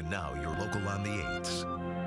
And now your local on the 8s.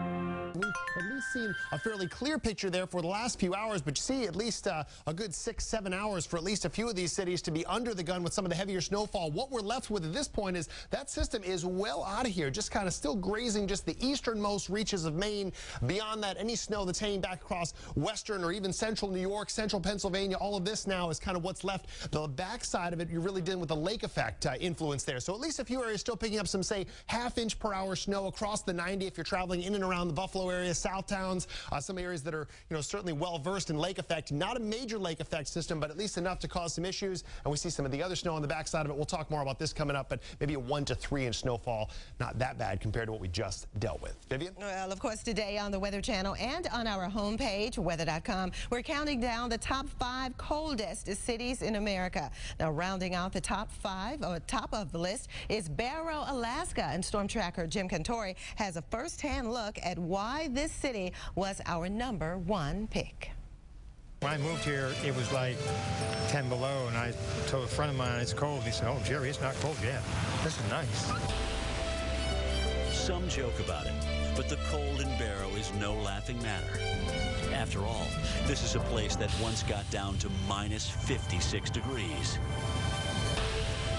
Seen a fairly clear picture there for the last few hours, but you see at least uh, a good six, seven hours for at least a few of these cities to be under the gun with some of the heavier snowfall. What we're left with at this point is that system is well out of here, just kind of still grazing just the easternmost reaches of Maine. Beyond that, any snow that's hanging back across western or even central New York, central Pennsylvania, all of this now is kind of what's left. The backside of it, you're really dealing with the lake effect uh, influence there. So at least a few areas still picking up some, say, half inch per hour snow across the 90 if you're traveling in and around the Buffalo area, south uh, some areas that are, you know, certainly well versed in lake effect. Not a major lake effect system, but at least enough to cause some issues. And we see some of the other snow on the backside of it. We'll talk more about this coming up, but maybe a one to three inch snowfall, not that bad compared to what we just dealt with. Vivian? Well, of course, today on the Weather Channel and on our homepage, weather.com, we're counting down the top five coldest cities in America. Now, rounding out the top five, or top of the list, is Barrow, Alaska. And Storm Tracker Jim Cantore has a first-hand look at why this city was our number one pick. When I moved here, it was like 10 below, and I told a friend of mine it's cold. He said, oh, Jerry, it's not cold yet. This is nice. Some joke about it, but the cold in Barrow is no laughing matter. After all, this is a place that once got down to minus 56 degrees.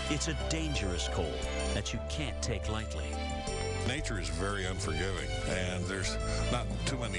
It's a dangerous cold that you can't take lightly. Nature is very unforgiving, and there's not too many